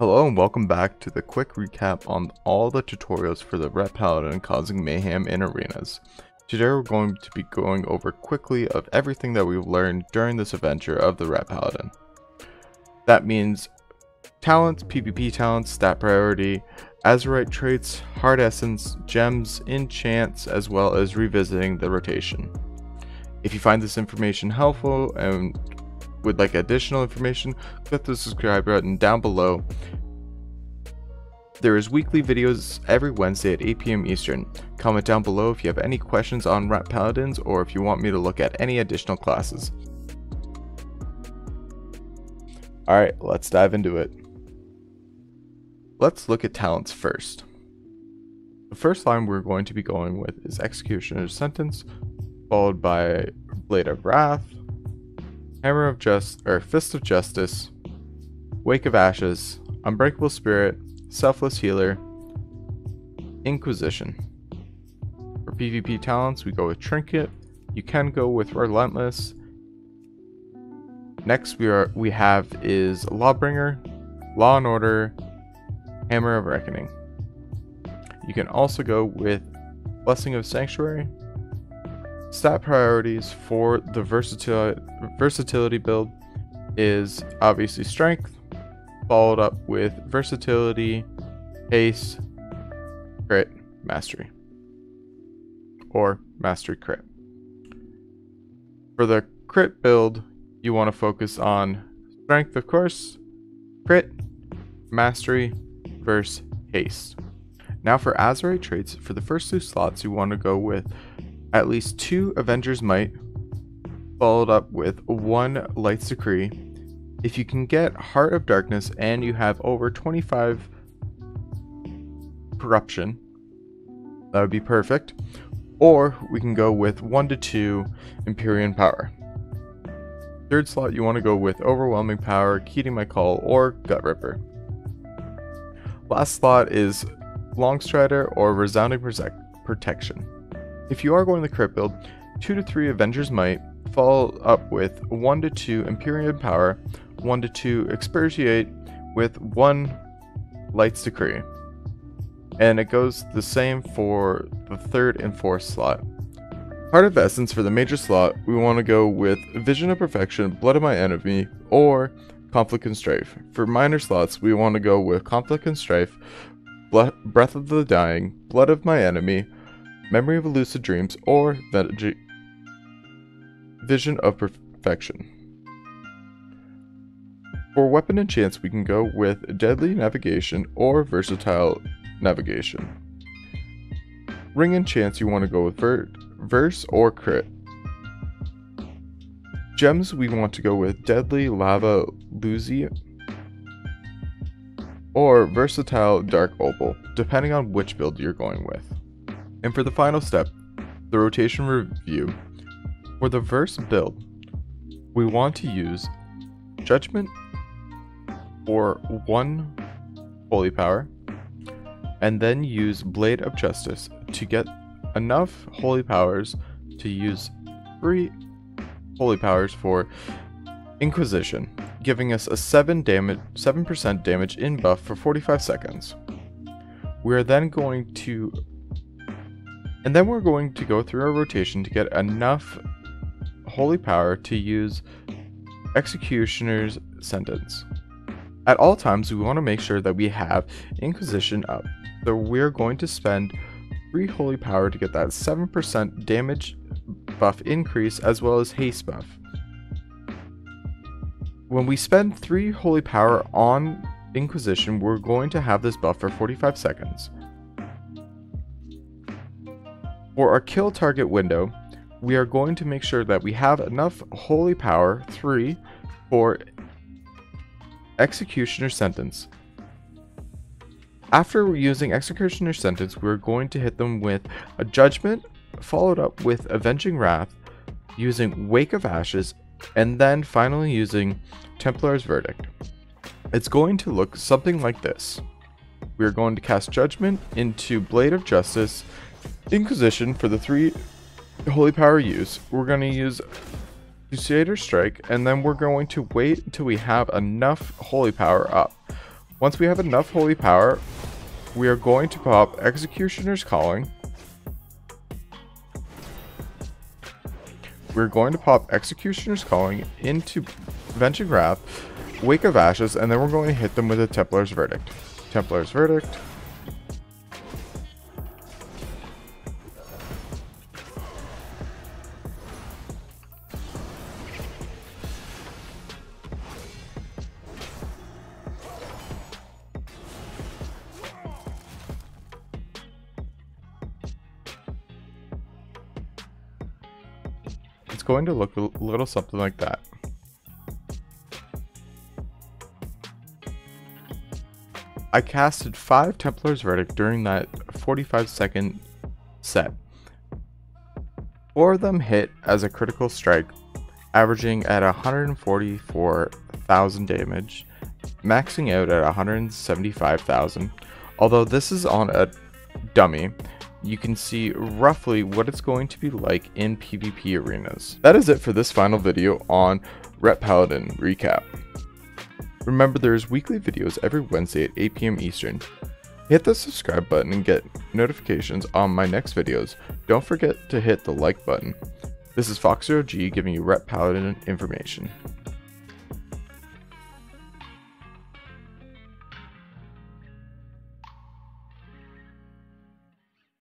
Hello and welcome back to the quick recap on all the tutorials for the Ret Paladin causing mayhem in arenas. Today we're going to be going over quickly of everything that we've learned during this adventure of the Ret Paladin. That means talents, PvP talents, stat priority, Azerite traits, Heart Essence, gems, enchants, as well as revisiting the rotation. If you find this information helpful and would like additional information, click the subscribe button down below. There is weekly videos every Wednesday at 8 p.m. Eastern. Comment down below if you have any questions on Ret Paladins or if you want me to look at any additional classes. Alright, let's dive into it. Let's look at talents first. The first line we're going to be going with is Executioner's Sentence, followed by Blade of Wrath, Hammer of Just or Fist of Justice, Wake of Ashes, Unbreakable Spirit, Selfless Healer, Inquisition. For PvP talents, we go with Trinket. You can go with Relentless. Next we are we have is Lawbringer, Law and Order, Hammer of Reckoning. You can also go with Blessing of Sanctuary, Stat priorities for the versatility, versatility build is obviously strength, followed up with versatility, haste, crit, mastery, or mastery crit. For the crit build, you want to focus on strength, of course, crit, mastery, verse, haste. Now for Azerite traits, for the first two slots, you want to go with at least two Avengers Might, followed up with one Light's Decree. If you can get Heart of Darkness and you have over 25 Corruption, that would be perfect. Or we can go with 1 to 2 Empyrean Power. Third slot, you want to go with Overwhelming Power, Heed My Call, or Gut Ripper. Last slot is Longstrider or Resounding Protection. If you are going the crit build, 2 to 3 Avengers Might, follow up with 1 to 2 Empyrean Power, 1 to 2 Expurgate, with 1 Light's Decree. And it goes the same for the third and fourth slot. Part of Essence for the major slot, we want to go with Vision of Perfection, Blood of My Enemy, or Conflict and Strife. For minor slots, we want to go with Conflict and Strife, Breath of the Dying, Blood of My Enemy, Memory of Lucid Dreams, or Vision of Perfection. For weapon and chance, we can go with Deadly Navigation or Versatile Navigation. Ring and chance, you want to go with ver Verse or Crit. Gems, we want to go with Deadly Lava Lazuli or Versatile Dark Opal, depending on which build you're going with. And for the final step, the rotation review, for the verse build, we want to use Judgment for one Holy Power, and then use Blade of Justice to get enough Holy Powers to use three Holy Powers for Inquisition, giving us a 7 damage 7% damage in buff for 45 seconds. We are then going to and then we're going to go through our rotation to get enough holy power to use Executioner's Sentence. At all times, we want to make sure that we have Inquisition up. So we're going to spend 3 holy power to get that 7% damage buff increase as well as haste buff. When we spend 3 holy power on Inquisition, we're going to have this buff for 45 seconds. For our kill target window, we are going to make sure that we have enough holy power, 3, for executioner sentence. After using executioner sentence, we're going to hit them with a judgment, followed up with avenging wrath, using wake of ashes, and then finally using Templar's verdict. It's going to look something like this. We are going to cast judgment into Blade of Justice Inquisition for the three Holy Power use, we're going to use Crusader Strike, and then we're going to wait until we have enough Holy Power up. Once we have enough holy power, we are going to pop Executioner's Calling. We're going to pop Executioner's Calling into Vengeance Wrath, Wake of Ashes, and then we're going to hit them with a Templar's Verdict. Templar's Verdict. It's going to look a little something like that. I casted 5 Templar's Verdict during that 45 second set. 4 of them hit as a critical strike, averaging at 144,000 damage, maxing out at 175,000. Although this is on a dummy, you can see roughly what it's going to be like in PvP arenas. That is it for this final video on Ret Paladin Recap. Remember there's weekly videos every Wednesday at 8pm Eastern. Hit the subscribe button and get notifications on my next videos. Don't forget to hit the like button. This is FoxZer0G giving you Ret Paladin information.